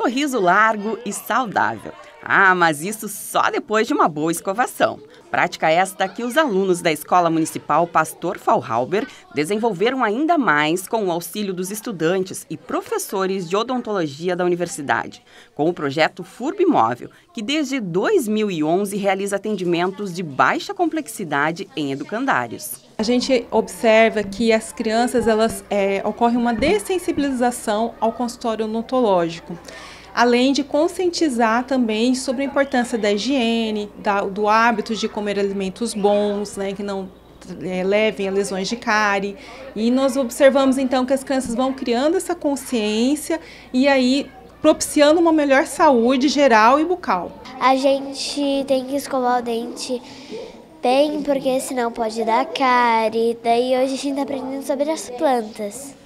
sorriso largo e saudável. Ah, mas isso só depois de uma boa escovação. Prática esta que os alunos da Escola Municipal Pastor Fallhauber desenvolveram ainda mais com o auxílio dos estudantes e professores de odontologia da universidade, com o projeto FURB Móvel, que desde 2011 realiza atendimentos de baixa complexidade em educandários. A gente observa que as crianças elas é, ocorre uma dessensibilização ao consultório odontológico além de conscientizar também sobre a importância da higiene, da, do hábito de comer alimentos bons, né, que não é, levem a lesões de cárie. E nós observamos então que as crianças vão criando essa consciência e aí propiciando uma melhor saúde geral e bucal. A gente tem que escovar o dente bem, porque senão pode dar cárie. Daí hoje a gente está aprendendo sobre as plantas.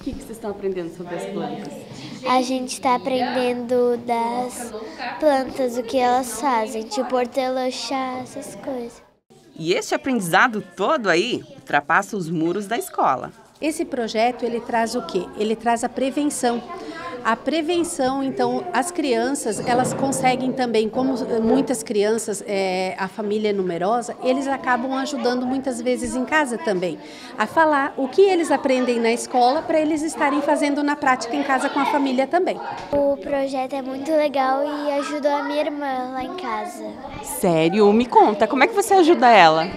O que, que vocês estão aprendendo sobre as plantas? A gente está aprendendo das plantas, o que elas fazem, tipo hortelã, chá, essas coisas. E este aprendizado todo aí ultrapassa os muros da escola. Esse projeto ele traz o quê? Ele traz a prevenção. A prevenção, então, as crianças, elas conseguem também, como muitas crianças, é, a família é numerosa, eles acabam ajudando muitas vezes em casa também, a falar o que eles aprendem na escola para eles estarem fazendo na prática em casa com a família também. O projeto é muito legal e ajudou a minha irmã lá em casa. Sério? Me conta, como é que você ajuda ela?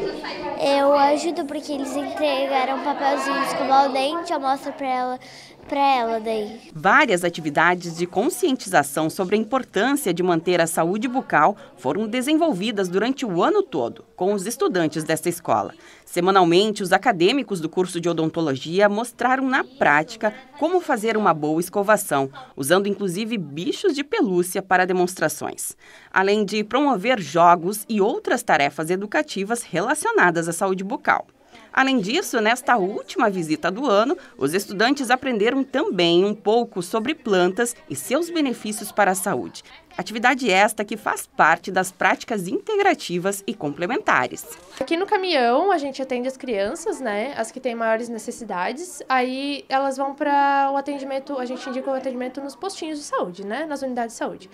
Eu ajudo porque eles entregaram papelzinho de escovar o dente, eu mostro para ela para ela daí. Várias atividades de conscientização sobre a importância de manter a saúde bucal foram desenvolvidas durante o ano todo com os estudantes desta escola. Semanalmente, os acadêmicos do curso de odontologia mostraram na prática como fazer uma boa escovação, usando inclusive bichos de pelúcia para demonstrações, além de promover jogos e outras tarefas educativas relacionadas à saúde bucal. Além disso, nesta última visita do ano, os estudantes aprenderam também um pouco sobre plantas e seus benefícios para a saúde. Atividade esta que faz parte das práticas integrativas e complementares. Aqui no caminhão a gente atende as crianças, né, as que têm maiores necessidades. Aí elas vão para o atendimento, a gente indica o atendimento nos postinhos de saúde, né, nas unidades de saúde.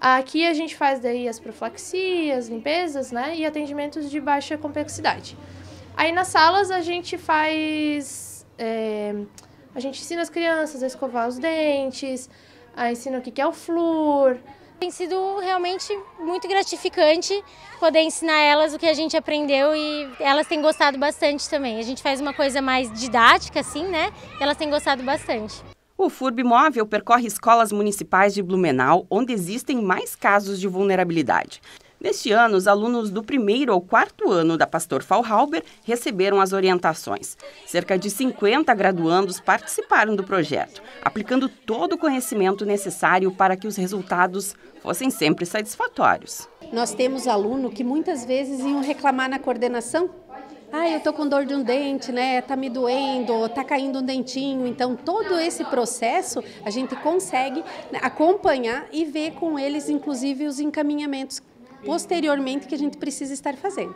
Aqui a gente faz daí as profilaxias, limpezas, né, e atendimentos de baixa complexidade. Aí nas salas a gente faz. É, a gente ensina as crianças a escovar os dentes, a ensina o que é o flúor. Tem sido realmente muito gratificante poder ensinar elas o que a gente aprendeu e elas têm gostado bastante também. A gente faz uma coisa mais didática, assim, né? E elas têm gostado bastante. O FURB Móvel percorre escolas municipais de Blumenau, onde existem mais casos de vulnerabilidade. Neste ano, os alunos do primeiro ao quarto ano da Pastor Fallhauber receberam as orientações. Cerca de 50 graduandos participaram do projeto, aplicando todo o conhecimento necessário para que os resultados fossem sempre satisfatórios. Nós temos aluno que muitas vezes iam reclamar na coordenação ah, eu tô com dor de um dente, né? Tá me doendo, tá caindo um dentinho. Então, todo esse processo a gente consegue né, acompanhar e ver com eles, inclusive, os encaminhamentos posteriormente que a gente precisa estar fazendo.